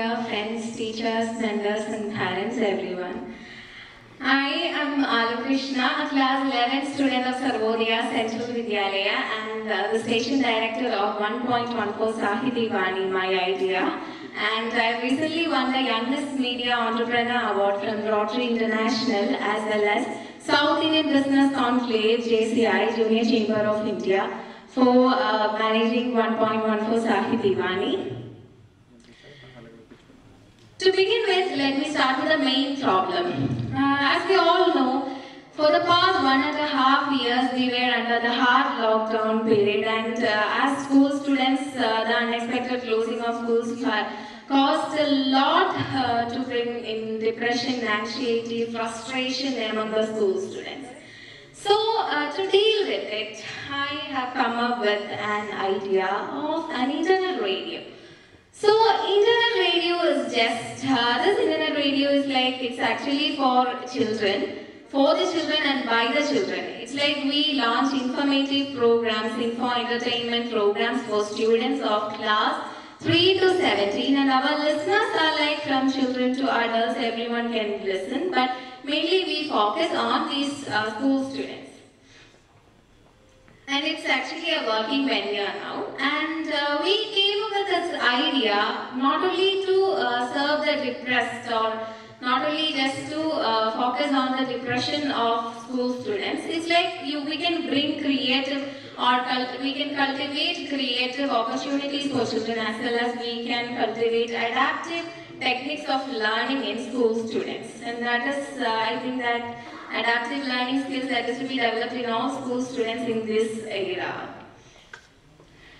friends, teachers, mentors, and parents, everyone. I am Alu Krishna, a class 11 student of Sarvodaya Central Vidyalaya and uh, the station director of 1.14 Sahiti Vani, my idea. And I recently won the Youngest Media Entrepreneur Award from Rotary International as well as South Indian Business Conclave, JCI, Junior Chamber of India, for uh, managing 1.14 Sahiti Vani. To begin with, let me start with the main problem. Uh, as we all know, for the past one and a half years, we were under the hard lockdown period, and uh, as school students, uh, the unexpected closing of schools caused a lot uh, to bring in depression, anxiety, frustration among the school students. So, uh, to deal with it, I have come up with an idea of an internet radio. So internet radio is just uh, this internet radio is like it's actually for children, for the children and by the children. It's like we launch informative programs, info entertainment programs for students of class 3 to 17 and our listeners are like from children to adults, everyone can listen but mainly we focus on these uh, school students. And it's actually a working venue now. And uh, we came up with this idea not only to uh, serve the depressed or not only just to uh, focus on the depression of school students. It's like you, we can bring creative or we can cultivate creative opportunities for children as well as we can cultivate adaptive techniques of learning in school students. And that is, uh, I think that adaptive learning skills that is to be developed in all school students in this era.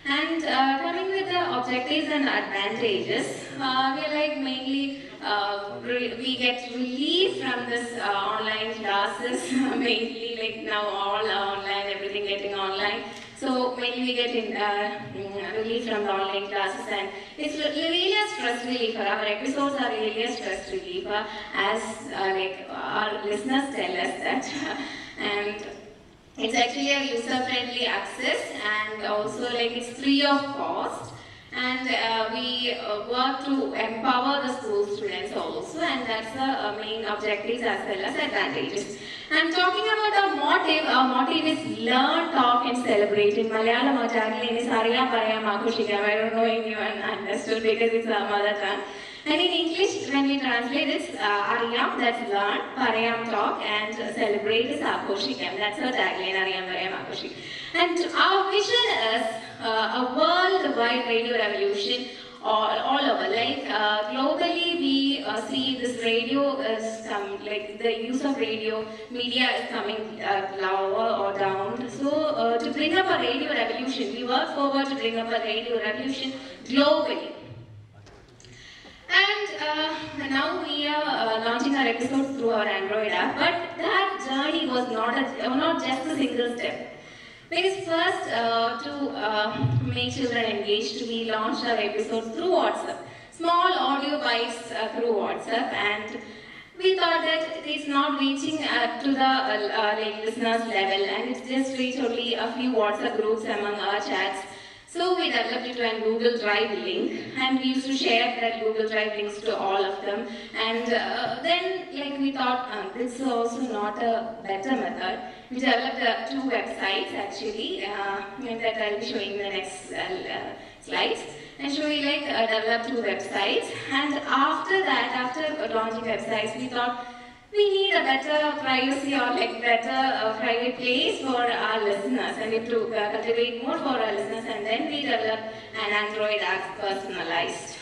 And uh, coming with the objectives and advantages, uh, we like mainly uh, we get relief from this uh, online classes, mainly like now all online, everything getting online. So mainly we get in, uh, relief from the online classes and it's re- really a stress reliever. Our episodes are really a stress reliever as uh, like our listeners tell us that. and it's actually a user-friendly access and also like it's free of cost. And uh, we uh, work to empower the school students also and that's the uh, main objectives as well as advantages. I'm talking about our motive. Our motive is learn, talk and celebrate. In Malayalam, our tagline is Ariyam, Parayam, Akushikam. I don't know if anyone understood because it's our mother tongue. And in English, when we translate it's uh, Ariyam, that's learn, Parayam talk, and celebrate is Akoshikam. That's our tagline, Ariyam, Parayam, Akoshikam. And our vision is uh, a worldwide radio revolution all, all over. Like uh, globally, we uh, see this radio is come, like the use of radio media is coming uh, lower or down. So uh, to bring up a radio revolution, we work forward to bring up a radio revolution globally. And uh, now we are uh, launching our episodes through our Android app, but that journey was not a, not just a single step. Because first, uh, to uh, make children engaged, we launched our episodes through WhatsApp. Small audio bites uh, through WhatsApp, and we thought that it's not reaching uh, to the uh, uh, listeners level, and it just reached only a few WhatsApp groups among our chats. So we developed it a Google Drive link, and we used to share that Google Drive links to all of them. And uh, then, like we thought, um, this is also not a better method. We developed uh, two websites actually, uh, that I'll be showing in the next uh, uh, slides. And so we like uh, developed two websites, and after that, after launching websites, we thought we need a better privacy or like better uh, private place for our listeners and we to uh, cultivate more for our listeners and then we develop an Android app personalized.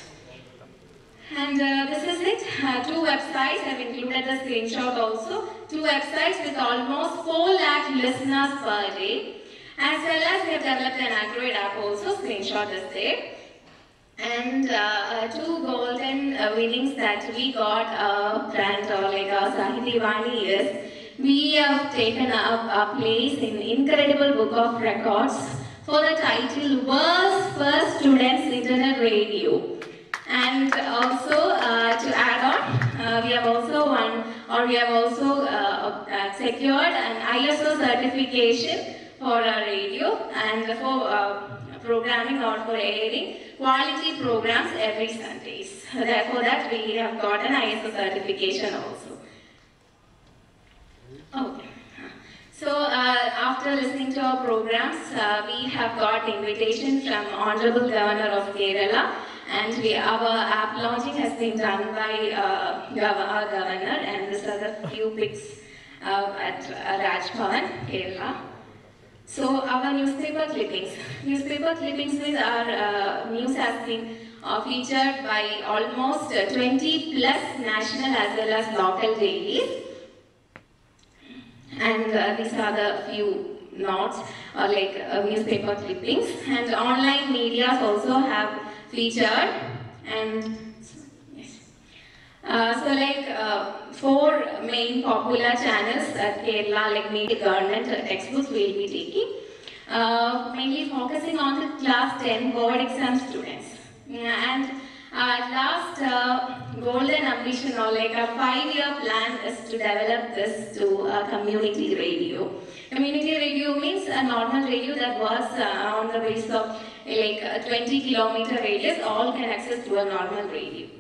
And uh, this is it. Uh, two websites. I've included the screenshot also. Two websites with almost 4 lakh listeners per day. As well as we have developed an Android app also. Screenshot is there. And uh, uh, two golden uh, winnings that we got a grant or like a Sahiti Vani is we have taken up a place in Incredible Book of Records for the title World's First Students Internet Radio. And also uh, to add on, uh, we have also won or we have also uh, uh, secured an ISO certification for our radio and for uh, programming or for airing quality programs every Sundays. Therefore, that we have got an ISO certification also. Okay. So uh, after listening to our programs, uh, we have got invitation from Honorable Governor of Kerala, and we, our app launching has been done by uh, our governor, and these are the few pics at uh, Raj Bhavan, Kerala. So our newspaper clippings. Newspaper clippings our uh, news has been uh, featured by almost uh, 20 plus national as well as local dailies. And uh, these are the few notes uh, like uh, newspaper clippings. And online medias also have featured. And yes. Uh, so like four main popular channels at Kerala like media government textbooks we'll be taking. Uh, mainly focusing on the class 10 board exam students. And uh, last uh, golden ambition or like a five-year plan is to develop this to a community radio. Community radio means a normal radio that was uh, on the base of like a 20 kilometer radius, all can access to a normal radio.